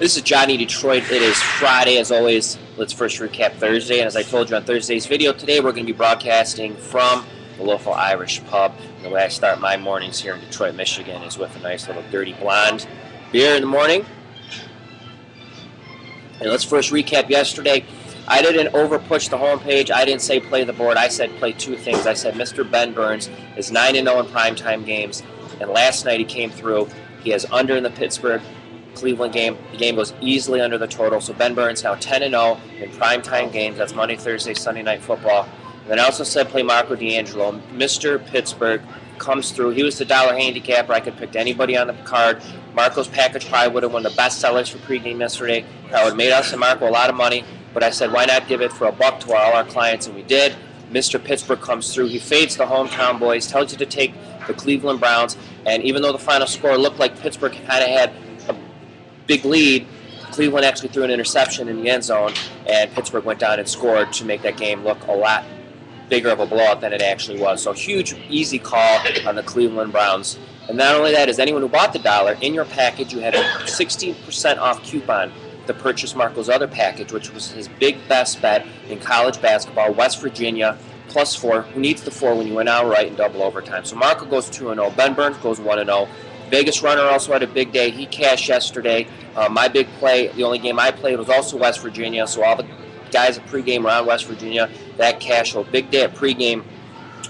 This is Johnny Detroit. It is Friday, as always. Let's first recap Thursday. And as I told you on Thursday's video, today we're going to be broadcasting from the local Irish pub. And the way I start my mornings here in Detroit, Michigan is with a nice little dirty blonde beer in the morning. And let's first recap yesterday. I didn't over push the homepage. I didn't say play the board. I said play two things. I said Mr. Ben Burns is 9 0 in primetime games. And last night he came through. He has under in the Pittsburgh Cleveland game. The game goes easily under the total. So Ben Burns now 10 0 in primetime games. That's Monday, Thursday, Sunday night football. And then I also said play Marco D'Angelo. Mr. Pittsburgh comes through. He was the dollar handicapper. I could pick anybody on the card. Marco's package probably would have won the best sellers for pregame yesterday. That would have made us and Marco a lot of money. But I said, why not give it for a buck to all our clients? And we did. Mr. Pittsburgh comes through. He fades the hometown boys, tells you to take the Cleveland Browns. And even though the final score looked like Pittsburgh kind of had big lead, Cleveland actually threw an interception in the end zone, and Pittsburgh went down and scored to make that game look a lot bigger of a blowout than it actually was. So huge, easy call on the Cleveland Browns. And not only that, is anyone who bought the dollar in your package, you had a 16% off coupon to purchase Marco's other package, which was his big best bet in college basketball, West Virginia plus four. Who needs the four when you went out right in double overtime? So Marco goes 2 0. Ben Burns goes 1 0. Vegas Runner also had a big day. He cashed yesterday. Uh, my big play, the only game I played was also West Virginia. So all the guys at pregame around West Virginia, that cash. So big day at pregame.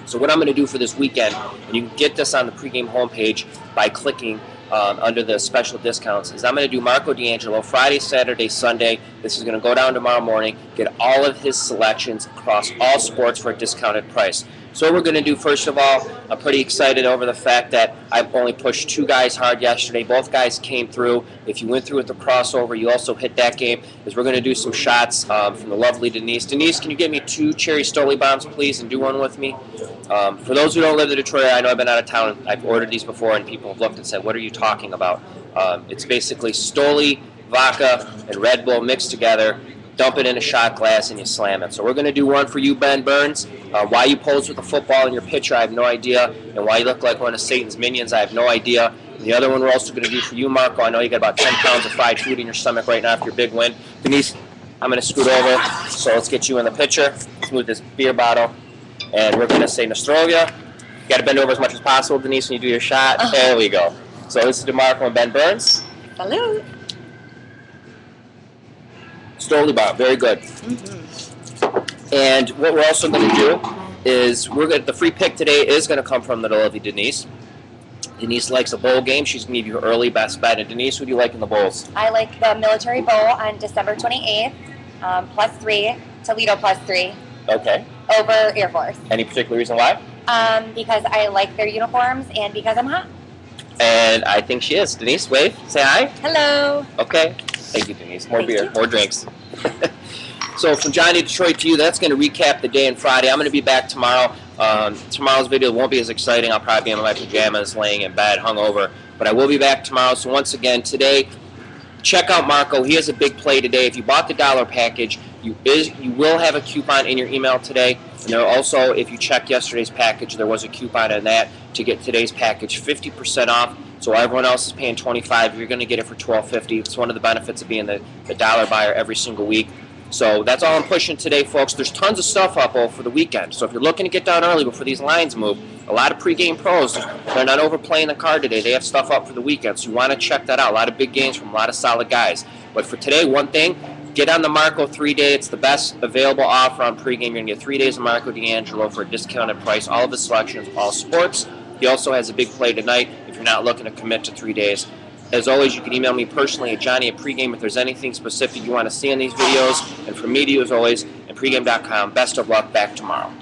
So what I'm going to do for this weekend, and you can get this on the pregame homepage by clicking um, under the special discounts, is I'm going to do Marco D'Angelo Friday, Saturday, Sunday. This is going to go down tomorrow morning. Get all of his selections across all sports for a discounted price. So what we're going to do, first of all, I'm pretty excited over the fact that I've only pushed two guys hard yesterday. Both guys came through. If you went through with the crossover, you also hit that game. Is we're going to do some shots um, from the lovely Denise. Denise, can you get me two cherry Stoli bombs, please, and do one with me? Um, for those who don't live in Detroit, I know I've been out of town. I've ordered these before, and people have looked and said, "What are you talking about?" Um, it's basically Stoli, vodka, and Red Bull mixed together dump it in a shot glass, and you slam it. So we're going to do one for you, Ben Burns. Uh, why you pose with a football in your picture, I have no idea. And why you look like one of Satan's minions, I have no idea. And the other one we're also going to do for you, Marco. I know you got about 10 pounds of fried food in your stomach right now after your big win. Denise, I'm going to scoot over. So let's get you in the picture. Let's move this beer bottle. And we're going to say Nostrovia. You got to bend over as much as possible, Denise, when you do your shot. There we go. So this is DeMarco and Ben Burns. Salute. Stoli bomb, very good. And what we're also going to do is we're going to, the free pick today is going to come from the lovely Denise. Denise likes a bowl game. She's going to give you her early best bet. And Denise, who do you like in the bowls? I like the Military Bowl on December 28th, um, plus three, Toledo plus three, Okay. over Air Force. Any particular reason why? Um, because I like their uniforms and because I'm hot. And I think she is. Denise, wave. Say hi. Hello. Okay. Thank you, Denise. More Thank beer, you. more drinks. so from Johnny Detroit to you, that's going to recap the day and Friday. I'm going to be back tomorrow. Um, tomorrow's video won't be as exciting. I'll probably be in my pajamas, laying in bed, hungover. But I will be back tomorrow. So once again, today, check out Marco. He has a big play today. If you bought the dollar package, you is you will have a coupon in your email today. And there also, if you check yesterday's package, there was a coupon in that to get today's package 50% off. So while everyone else is paying 25, you're going to get it for 12.50. It's one of the benefits of being the, the dollar buyer every single week. So that's all I'm pushing today, folks. There's tons of stuff up for the weekend. So if you're looking to get down early before these lines move, a lot of pregame pros, they're not overplaying the card today. They have stuff up for the weekend. So you want to check that out. A lot of big games from a lot of solid guys. But for today, one thing, get on the Marco three day. It's the best available offer on pregame. You're going to get three days of Marco D'Angelo for a discounted price. All of his selections, all sports. He also has a big play tonight if you're not looking to commit to three days. As always, you can email me personally at Johnny at pregame if there's anything specific you want to see in these videos. And from me to you, as always, at pregame.com. Best of luck. Back tomorrow.